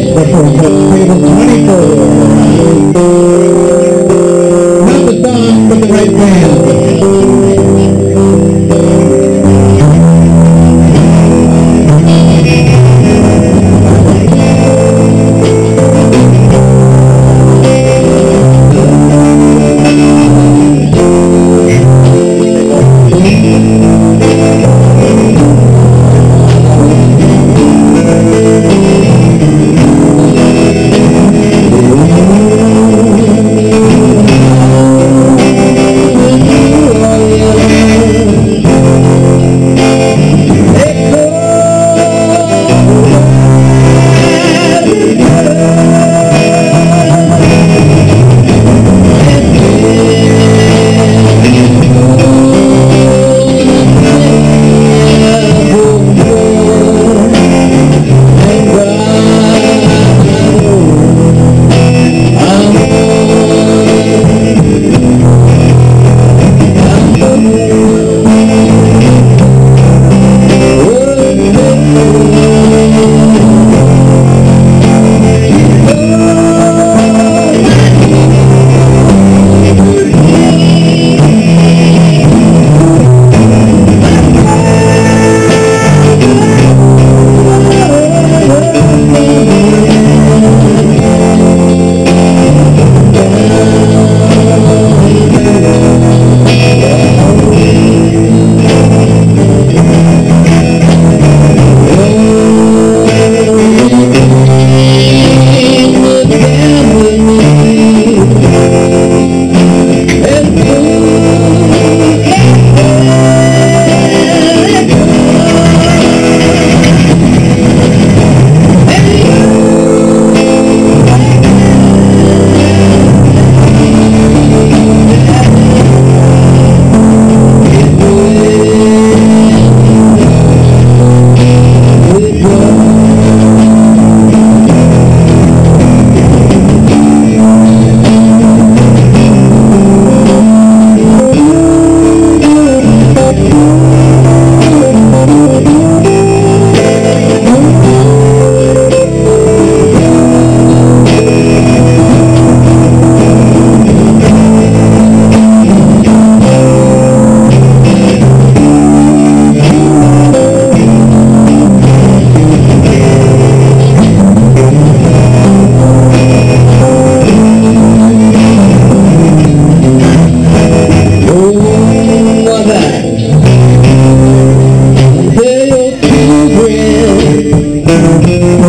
The perfect table again.